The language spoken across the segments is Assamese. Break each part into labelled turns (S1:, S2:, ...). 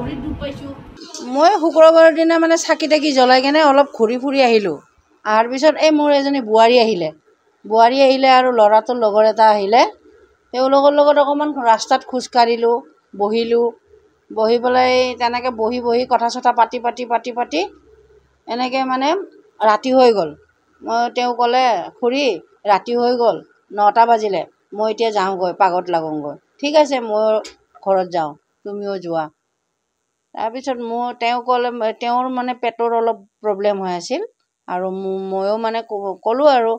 S1: ভৰিত দুখ পাইছোঁ।
S2: মই শুক্ৰবাৰৰ দিনা মানে চাকি তাকি জ্বলাই কেনে অলপ ঘূৰি ফুৰি আহিলোঁ। অহাৰ পিছত এই মোৰ এজনী বোৱাৰী আহিলে। বোৱাৰী আহিলে আৰু ল'ৰাটোৰ লগৰ এটা আহিলে। তেওঁলোকৰ লগত অকণমান ৰাস্তাত খোজকাঢ়িলোঁ বহিলোঁ। বহি পেলাই তেনেকৈ বহি বহি কথা চথা পাতি পাতি পাতি পাতি এনেকৈ মানে ৰাতি হৈ গ'ল। মই তেওঁ ক'লে খুৰী ৰাতি হৈ গ'ল নটা বাজিলে। মই এতিয়া যাওঁগৈ পাকত লাগোঁগৈ। ঠিক আছে মই ঘৰত যাওঁ। তুমিও যোৱা। তাৰপিছত মোৰ তেওঁ ক'লে তেওঁৰ মানে পেটৰ অলপ প্ৰব্লেম হৈ আছিল। আৰু ময়ো মানে ক'লোঁ আৰু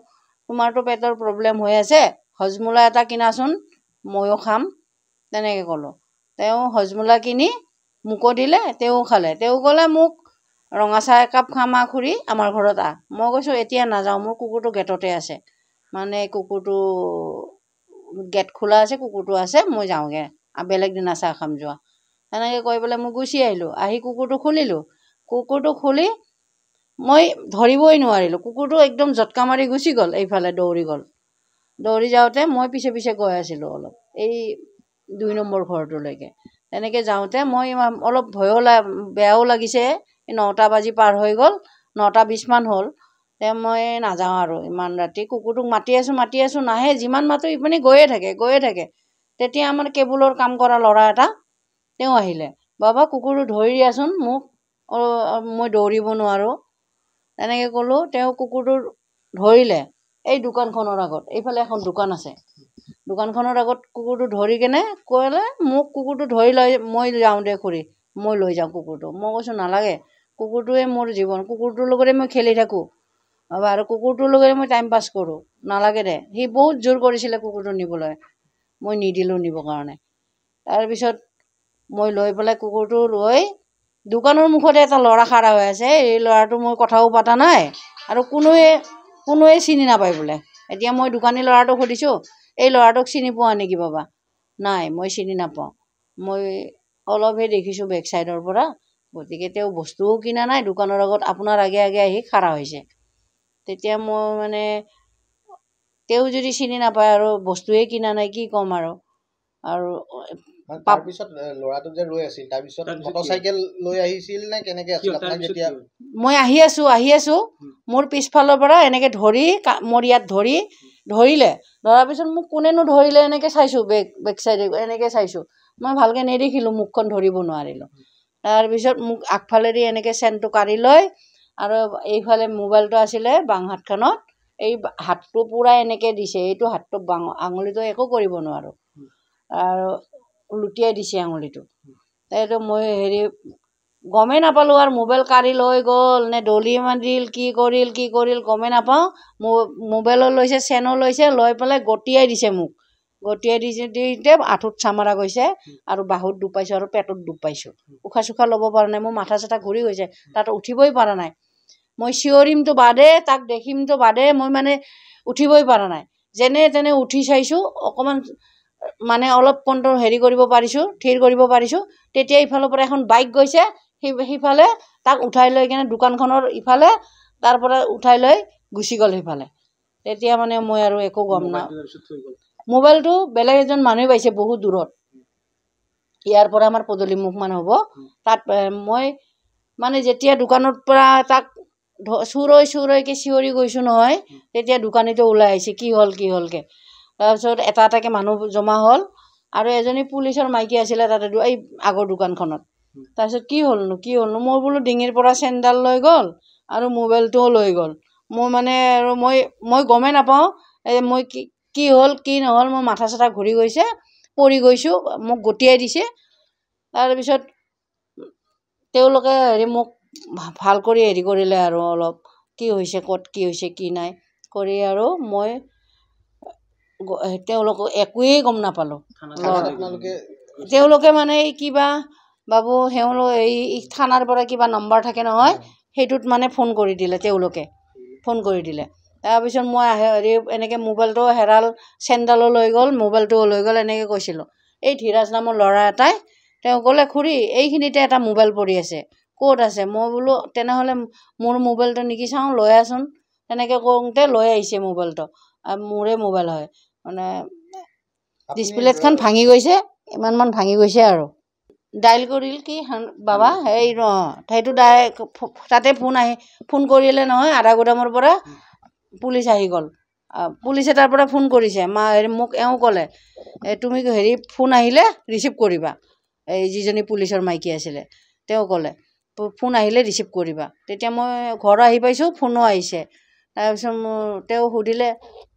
S2: তোমাৰতো পেটৰ প্ৰব্লেম হৈ আছে হজমোলা এটা কিনাচোন ময়ো খাম তেনেকৈ ক'লোঁ। তেওঁ হজমোলা কিনি মোকো দিলে তেওঁ খালে। তেওঁ ক'লে মোক ৰঙা চাহ একাপ খাম আহ খুৰী আমাৰ ঘৰত আহ। মই কৈছোঁ এতিয়া নাযাওঁ মোৰ কুকুৰটো গেটতে আছে। মানে কুকুৰটো গেট খোলা আছে কুকুৰটো আছে মই যাওঁগৈ বেলেগ দিনা চাহ খাম যোৱা। তেনেকৈ কৈ পেলাই মই গুচি আহিলোঁ। আহি কুকুৰটো খুলিলোঁ। কুকুৰটো খুলি মই ধৰিবই নোৱাৰিলোঁ। কুকুৰটো একদম জটকা মাৰি গুচি গ'ল এইফালে দৌৰি গ'ল। দৌৰি যাওঁতে মই পিছে পিছে গৈ আছিলোঁ অলপ এই দুই নম্বৰ ঘৰটোলৈকে। তেনেকৈ যাওঁতে মই অলপ ভয়ো লা বেয়াও লাগিছে নটা বাজি পাৰ হৈ গ'ল নটা বিছমান হ'ল। তে মই নাযাওঁ আৰু ইমান ৰাতি কুকুৰটোক মাতি আছোঁ মাতি আছোঁ নাহে যিমান মাতো ইপিনে গৈয়ে থাকে গৈয়ে থাকে। তেতিয়া আমাৰ কেবুলৰ কাম কৰা ল'ৰা এটা তেওঁ আহিলে। বাবা কুকুৰটো ধৰি দিয়াচোন মোক মই দৌৰিব নোৱাৰোঁ। তেনেকৈ ক'লোঁ তেওঁ কুকুৰটো ধৰিলে এই দোকানখনৰ আগত এইফালে এখন দোকান আছে। দোকানখনৰ আগত কুকুৰটো ধৰি কেনে ক'লে মোক কুকুৰটো ধৰি লৈ মই যাওঁ দে খুৰী মই লৈ যাওঁ কুকুৰটো। মই কৈছোঁ নালাগে কুকুৰটোৱে মোৰ জীৱন কুকুৰটোৰ লগতে মই খেলি থাকোঁ। আৰু কুকুৰটোৰ লগতে মই টাইম পাছ কৰোঁ। নালাগে দে। সি বহুত জোৰ কৰিছিলে কুকুৰটো নিবলৈ। মই নিদিলোঁ নিবৰ কাৰণে। তাৰপিছত মই লৈ পেলাই কুকুৰটো লৈ দোকানৰ মুখতে এটা ল'ৰা খাৰা হৈ আছে। এই ল'ৰাটো মই কথাও পতা নাই আৰু কোনোৱে কোনোৱে চিনি নাপায় বোলে। এতিয়া মই দোকানী ল'ৰাটোক সুধিছোঁ এই ল'ৰাটোক চিনি পোৱা নেকি বাবা? নাই মই চিনি নাপাওঁ। মই অলপহে দেখিছোঁ বেক চাইডৰ পৰা। গতিকে তেওঁ বস্তুও কিনা নাই দোকানৰ আগত আপোনাৰ আগে আগে আহি খাৰা হৈছে। তেতিয়া মই মানে তেওঁ যদি চিনি নাপায় আৰু বস্তুৱে কিনা নাই কি ক'ম আৰু? আৰু
S3: তাৰপিছত এ, ল'ৰাটোক যে ৰৈ আছিল তাৰপিছত মটৰচাইকেল লৈ আহিছিল নে কেনেকে আছিল? আপোনাক যেতিয়া
S2: মই আহি আছোঁ আহি আছোঁ। মোৰ পিছফালৰ পৰা এনেকৈ ধৰি মোৰ ইয়াত ধৰি ধৰিলে। ধৰাৰ পিছত মোক কোনেনো ধৰিলে এনেকৈ চাইছোঁ বেক বেক চাইডে এনেকৈ চাইছোঁ। মই ভালকৈ নেদেখিলোঁ মুখখন ধৰিব নোৱাৰিলোঁ। তাৰপিছত মোক আগফালেদি এনেকৈ চেনটো কাঢ়ি লৈ আৰু এইফালে মোবাইলটো আছিলে বাং হাতখনত। এই হাতটো পূৰা এনেকৈ দিছে এইটো হাতটো বাং আঙুলিটো একো কৰিব নোৱাৰোঁ। আৰু লুটিয়াই দিছে আঙুলিটো। এইটো মই হেৰি গমেই নাপালোঁ আৰু মোবাইল কাঢ়ি লৈ গ'ল নে দলি মাৰিল কি কৰিল কি কৰিল গমেই নাপাওঁ। মো- মোবাইলো লৈছে চেনো লৈছে লৈ পেলাই গটিয়াই দিছে মোক। গটিয়াই দিছে দিওঁতে আঁঠুত চামৰা গৈছে আৰু বাহুত দুখ পাইছোঁ আৰু পেটত দুখ পাইছোঁ। উশাহ চুশাহ ল'ব পৰা নাই মোৰ মাথা চাথা ঘূৰি গৈছে তাত উঠিবই পৰা নাই। মই চিঞৰিমতো বাদে তাক দেখিমতো বাদে মই মানে উঠিবই পৰা নাই। যেনে তেনে উঠি চাইছোঁ অকণমান মানে অলপ কণ্ট্ৰল হেৰি কৰিব পাৰিছোঁ থিৰ কৰিব পাৰিছোঁ। তেতিয়া ইফালৰ পৰা এখন বাইক গৈছে সি সিফালে তাক উঠাই লৈ কিনে দোকানখনৰ ইফালে তাৰ পৰা উঠাই লৈ গুচি গ'ল সিফালে। তেতিয়া মানে মই আৰু একো গম না মোবাইলটো বেলেগ এজন মানুহে পাইছে বহুত দূৰত। ইয়াৰ পৰা আমাৰ পদূলিমুখমান হ'ব। তাত মই মানে যেতিয়া দোকানৰ পৰা তাক ধ- চুৰৈ চুৰৈকৈ চিঞৰি গৈছোঁ নহয় তেতিয়া দোকানীটো ওলাই আহিছে কি হ'ল কি হ'লকৈ তাৰপিছত এটা এটাকৈ মানুহ জমা হ'ল আৰু এজনী পুলিচৰ মাইকী আছিলে তাতে এই আগৰ দোকানখনত। তাৰপিছত কি হ'লনো কি হ'লনো মই বোলো ডিঙিৰ পৰা চেইনডাল লৈ গ'ল আৰু মোবাইলটোও লৈ গ'ল। মই মানে আৰু মই মই গমেই নাপাওঁ এই মই কি কি হ'ল কি নহ'ল মোৰ মাথা চাথা ঘূৰি গৈছে পৰি গৈছোঁ মোক গটিয়াই দিছে। তাৰপিছত তেওঁলোকে হেৰি মোক ভাল কৰি হেৰি কৰিলে আৰু অলপ কি হৈছে ক'ত কি হৈছে কি নাই। কৰি আৰু মই তেওঁলোকক একোৱেই গম নাপালোঁ। তেওঁলোকে মানে এই কিবা বাবু তেওঁলোক এই থানাৰ পৰা কিবা নম্বৰ থাকে নহয় সেইটোত মানে ফোন কৰি দিলে তেওঁলোকে। ফোন কৰি দিলে। তাৰপিছত মই আহে হেৰি এনেকৈ মোবাইলটো হেৰাল চেইনডালো লৈ গ'ল মোবাইলটোও লৈ গ'ল এনেকৈ কৈছিলোঁ। এই ধীৰাজ নামৰ ল'ৰা এটাই তেওঁ ক'লে খুৰী এইখিনিতে এটা মোবাইল পৰি আছে। ক'ত আছে? মই বোলো তেনেহ'লে মোৰ মোবাইলটো নেকি চাওঁ লৈ আহচোন তেনেকৈ কওঁতে লৈ আহিছে মোবাইলটো। মোৰে মোবাইল হয়। মানে
S3: আপুনি
S2: ডিছপ্লেটখন ভাঙি গৈছে ইমানমান ভাঙি গৈছে আৰু। ডাইল কৰিল কি বাবা এই অঁ সেইটো ডাই তাতে ফোন আহি ফোন কৰিলে নহয় আধা গোদামৰ পৰা পুলিচ আহি গ'ল। পুলিচে তাৰ পৰা ফোন কৰিছে মা হেৰি মোক এওঁ ক'লে "এ, তুমি হেৰি ফোন আহিলে ৰিচিভ কৰিবা। এই যিজনী পুলিচৰ মাইকী আছিলে তেওঁ ক'লে "ফো- ফোন আহিলে ৰিচিভ কৰিবা। তেতিয়া মই ঘৰ আহি পাইছোঁ ফোনো আহিছে। তাৰপিছত মোৰ তেওঁ সুধিলে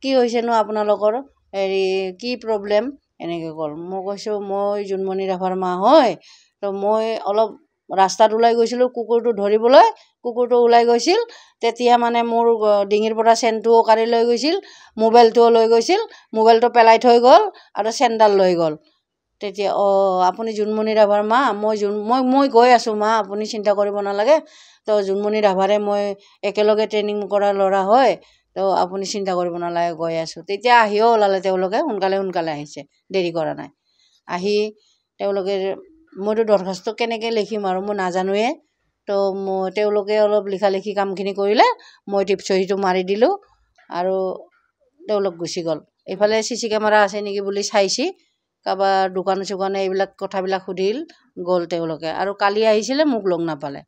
S2: কি হৈছেনো আপোনালোকৰ? হেৰি কি প্ৰব্লেম এনেকৈ ক'ল। মই কৈছোঁ মই জোনমণি ৰাভাৰ মা হয় তো মই অলপ ৰাস্তাত ওলাই গৈছিলোঁ কুকুৰটো ধৰিবলৈ কুকুৰটো ওলাই গৈছিল তেতিয়া মানে মোৰ ডিঙিৰ পৰা চেনটোও কাঢ়ি লৈ গৈছিল মোবাইলটোও লৈ গৈছিল মোবাইলটো পেলাই থৈ গ'ল আৰু চেনডাল লৈ গ'ল। তেতিয়া অঁ আপুনি জোনমণি ৰাভাৰ মা মই জোন মই মই গৈ আছোঁ মা আপুনি চিন্তা কৰিব নালাগে তো জোনমণি ৰাভাৰে মই একেলগে ট্ৰেইনিং কৰা ল'ৰা হয় তো আপুনি চিন্তা কৰিব নালাগে গৈ আছোঁ। তেতিয়া আহিও ওলালে তেওঁলোকে সোনকালে সোনকালে আহিছে দেৰি কৰা নাই। আহি তেওঁলোকে মইতো দৰখাস্ত কেনেকৈ লিখিম আৰু মই নাজানোৱে তো মই তেওঁলোকে অলপ লিখা লিখি কামখিনি কৰিলে মই টিপচহীটো মাৰি দিলোঁ আৰু তেওঁলোক গুচি গ'ল। এইফালে চি চি কেমেৰা আছে নেকি বুলি চাইছে কাৰোবাৰ দোকান চোকানে এইবিলাক কথাবিলাক সুধিল গ'ল তেওঁলোকে। আৰু কালি আহিছিলে মোক লগ নাপালে।